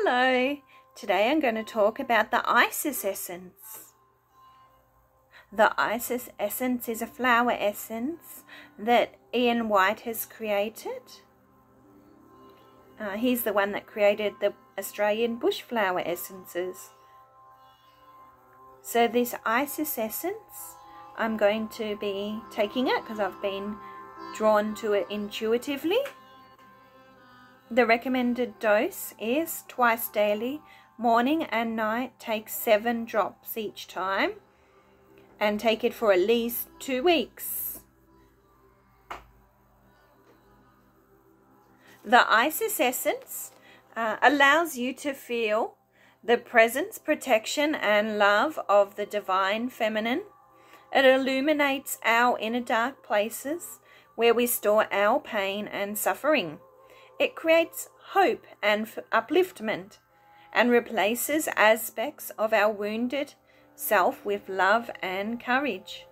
Hello, today I'm going to talk about the Isis essence. The Isis essence is a flower essence that Ian White has created. Uh, he's the one that created the Australian bush flower essences. So this Isis essence, I'm going to be taking it because I've been drawn to it intuitively. The recommended dose is twice daily, morning and night. Take seven drops each time and take it for at least two weeks. The Isis Essence uh, allows you to feel the presence, protection, and love of the Divine Feminine. It illuminates our inner dark places where we store our pain and suffering. It creates hope and upliftment and replaces aspects of our wounded self with love and courage.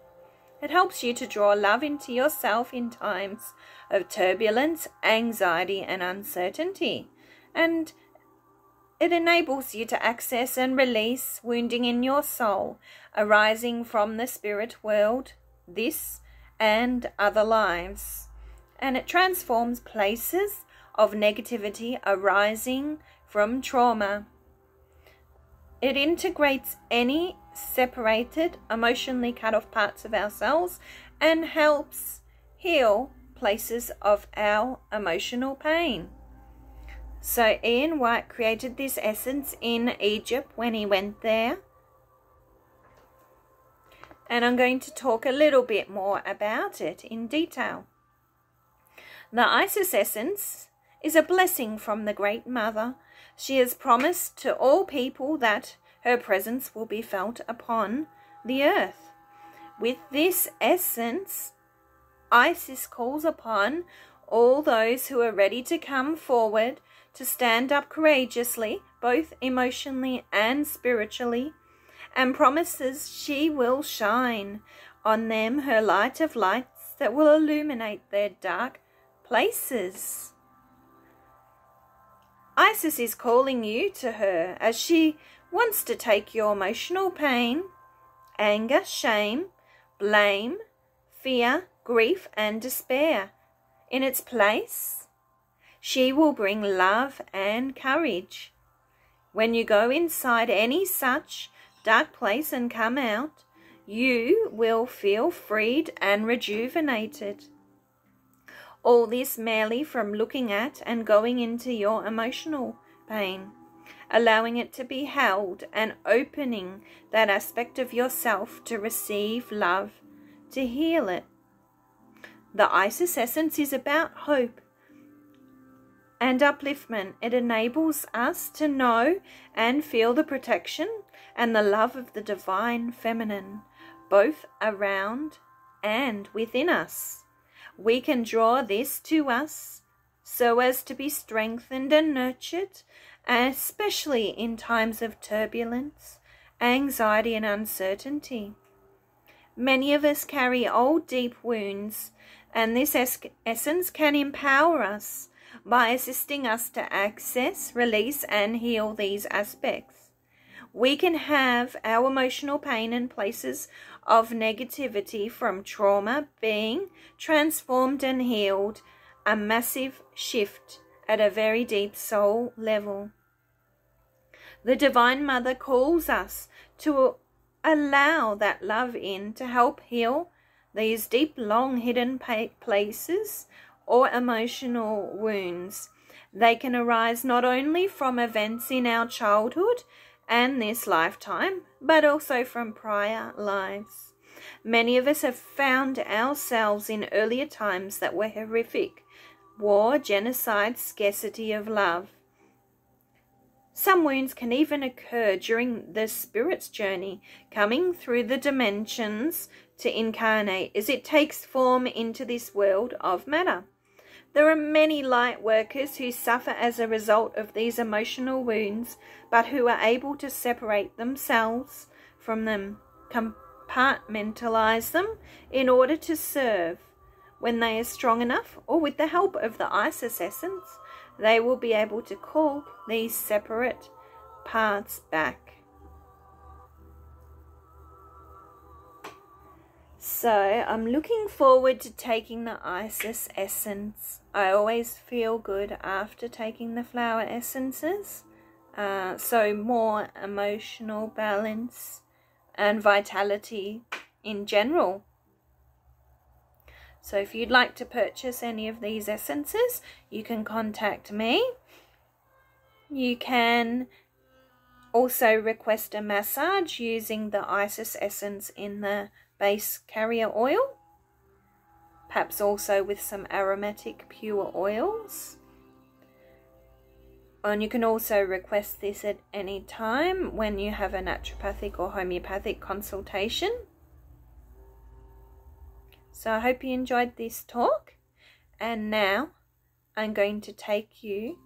It helps you to draw love into yourself in times of turbulence, anxiety, and uncertainty. And it enables you to access and release wounding in your soul arising from the spirit world, this and other lives. And it transforms places of negativity arising from trauma. It integrates any separated, emotionally cut off parts of ourselves and helps heal places of our emotional pain. So, Ian White created this essence in Egypt when he went there. And I'm going to talk a little bit more about it in detail. The Isis essence is a blessing from the Great Mother. She has promised to all people that her presence will be felt upon the earth. With this essence, Isis calls upon all those who are ready to come forward to stand up courageously, both emotionally and spiritually, and promises she will shine on them her light of lights that will illuminate their dark places. Isis is calling you to her as she wants to take your emotional pain, anger, shame, blame, fear, grief, and despair in its place. She will bring love and courage. When you go inside any such dark place and come out, you will feel freed and rejuvenated. All this merely from looking at and going into your emotional pain, allowing it to be held and opening that aspect of yourself to receive love, to heal it. The Isis essence is about hope and upliftment. It enables us to know and feel the protection and the love of the divine feminine, both around and within us we can draw this to us so as to be strengthened and nurtured, especially in times of turbulence, anxiety, and uncertainty. Many of us carry old deep wounds, and this es essence can empower us by assisting us to access, release, and heal these aspects. We can have our emotional pain in places of negativity from trauma being transformed and healed, a massive shift at a very deep soul level. The Divine Mother calls us to allow that love in to help heal these deep, long hidden places or emotional wounds. They can arise not only from events in our childhood and this lifetime, but also from prior lives. Many of us have found ourselves in earlier times that were horrific war, genocide, scarcity of love. Some wounds can even occur during the spirit's journey, coming through the dimensions to incarnate as it takes form into this world of matter. There are many light workers who suffer as a result of these emotional wounds, but who are able to separate themselves from them, compartmentalize them in order to serve. When they are strong enough, or with the help of the Isis essence, they will be able to call these separate parts back. So I'm looking forward to taking the Isis essence. I always feel good after taking the flower essences. Uh, so more emotional balance and vitality in general. So if you'd like to purchase any of these essences, you can contact me. You can also request a massage using the Isis essence in the base carrier oil, perhaps also with some aromatic pure oils. And you can also request this at any time when you have a naturopathic or homeopathic consultation. So I hope you enjoyed this talk. And now I'm going to take you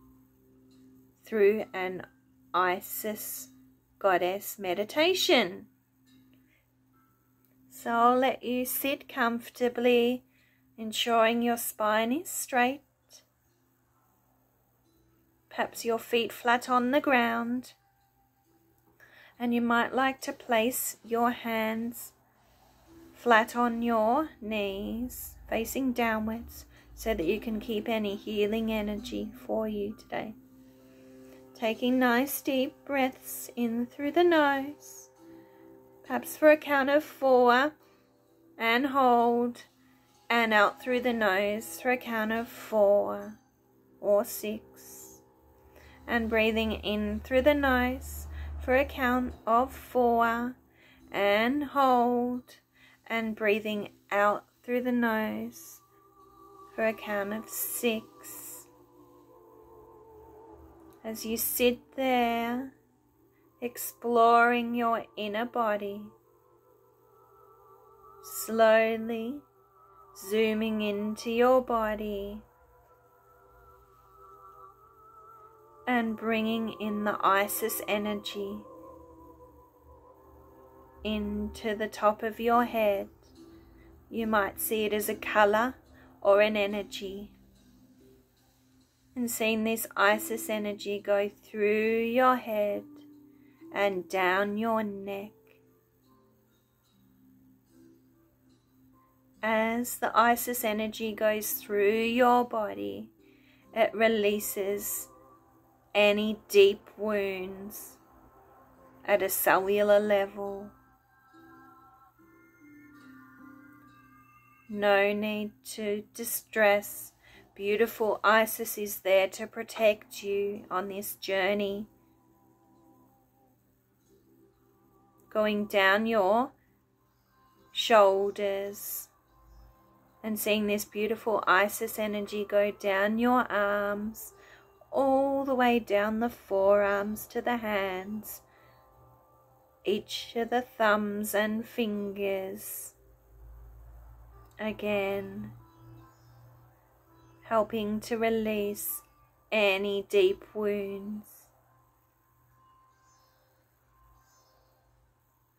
through an Isis goddess meditation. So I'll let you sit comfortably, ensuring your spine is straight. Perhaps your feet flat on the ground. And you might like to place your hands flat on your knees, facing downwards, so that you can keep any healing energy for you today. Taking nice deep breaths in through the nose perhaps for a count of four, and hold, and out through the nose for a count of four or six, and breathing in through the nose for a count of four, and hold, and breathing out through the nose for a count of six. As you sit there, exploring your inner body, slowly zooming into your body and bringing in the Isis energy into the top of your head. You might see it as a color or an energy. And seeing this Isis energy go through your head and down your neck. As the Isis energy goes through your body, it releases any deep wounds at a cellular level. No need to distress. Beautiful Isis is there to protect you on this journey going down your shoulders and seeing this beautiful Isis energy go down your arms, all the way down the forearms to the hands, each of the thumbs and fingers. Again, helping to release any deep wounds.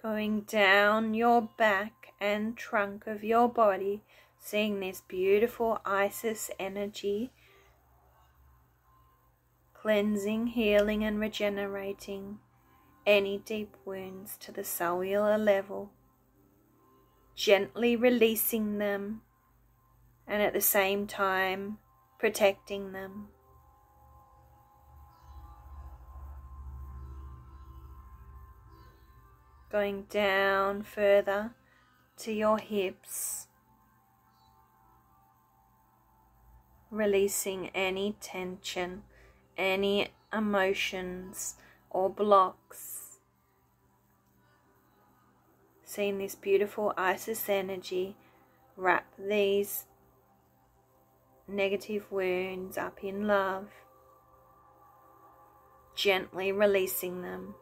Going down your back and trunk of your body, seeing this beautiful Isis energy cleansing, healing, and regenerating any deep wounds to the cellular level, gently releasing them, and at the same time protecting them. Going down further to your hips, releasing any tension, any emotions or blocks. Seeing this beautiful Isis energy wrap these negative wounds up in love, gently releasing them.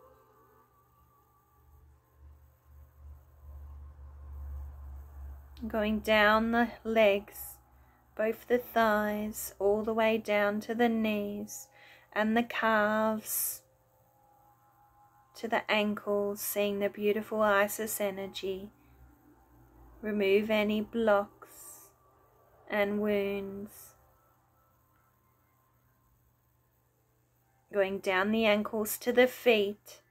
Going down the legs, both the thighs, all the way down to the knees and the calves to the ankles, seeing the beautiful Isis energy. Remove any blocks. And wounds. going down the ankles to the feet,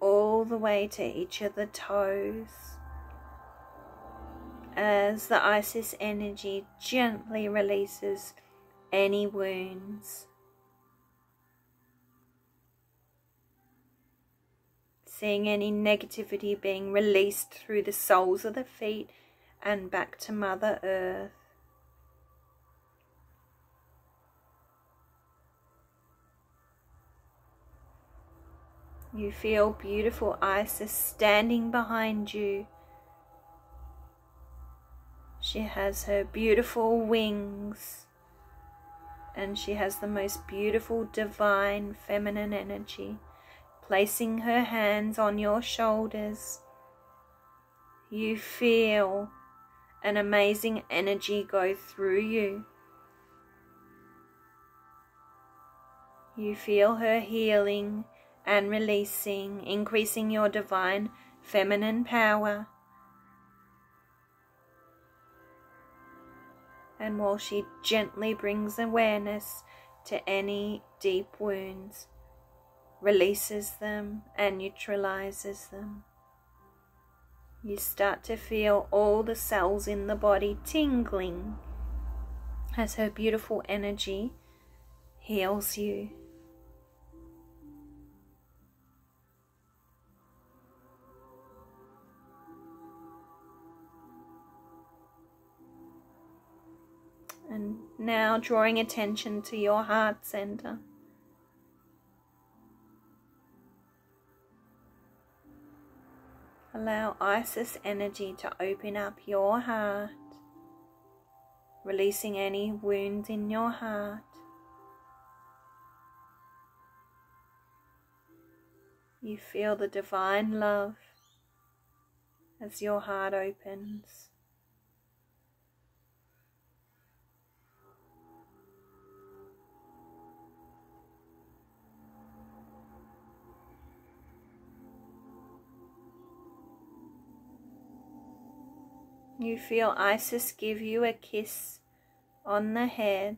all the way to each of the toes. As the Isis energy gently releases any wounds. Seeing any negativity being released through the soles of the feet and back to Mother Earth. You feel beautiful Isis standing behind you. She has her beautiful wings and she has the most beautiful divine feminine energy, placing her hands on your shoulders. You feel an amazing energy go through you. You feel her healing and releasing, increasing your divine feminine power. And while she gently brings awareness to any deep wounds, releases them and neutralizes them. You start to feel all the cells in the body tingling as her beautiful energy heals you. Now drawing attention to your heart center. Allow Isis energy to open up your heart, releasing any wounds in your heart. You feel the divine love as your heart opens. You feel Isis give you a kiss on the head.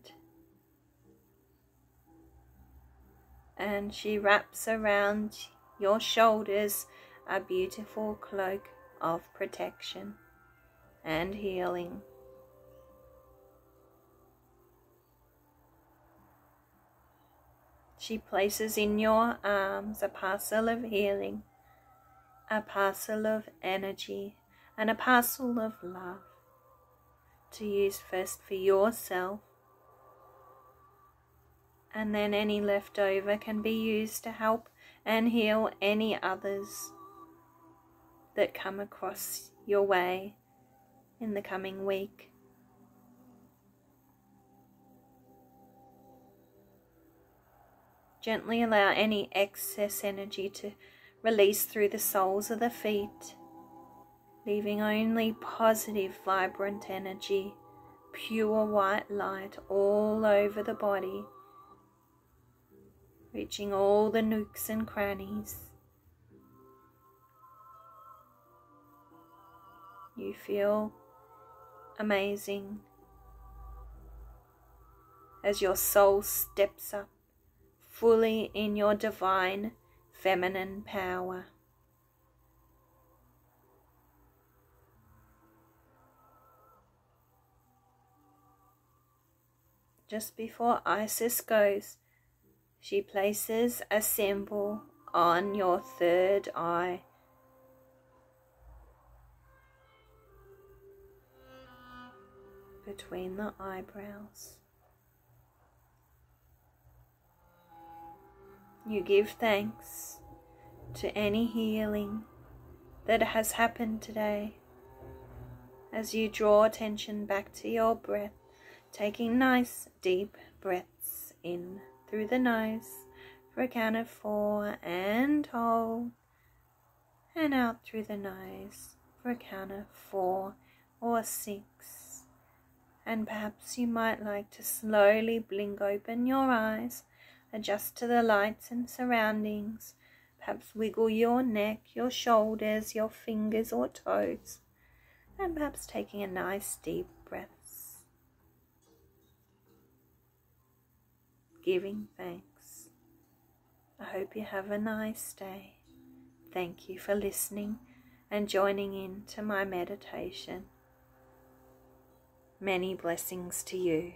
And she wraps around your shoulders a beautiful cloak of protection and healing. She places in your arms a parcel of healing, a parcel of energy and a parcel of love to use first for yourself and then any leftover can be used to help and heal any others that come across your way in the coming week. Gently allow any excess energy to release through the soles of the feet leaving only positive, vibrant energy, pure white light all over the body, reaching all the nooks and crannies. You feel amazing as your soul steps up fully in your divine feminine power. Just before Isis goes, she places a symbol on your third eye. Between the eyebrows. You give thanks to any healing that has happened today as you draw attention back to your breath Taking nice deep breaths in through the nose for a count of four and hold. And out through the nose for a count of four or six. And perhaps you might like to slowly blink open your eyes, adjust to the lights and surroundings. Perhaps wiggle your neck, your shoulders, your fingers or toes. And perhaps taking a nice deep giving thanks. I hope you have a nice day. Thank you for listening and joining in to my meditation. Many blessings to you.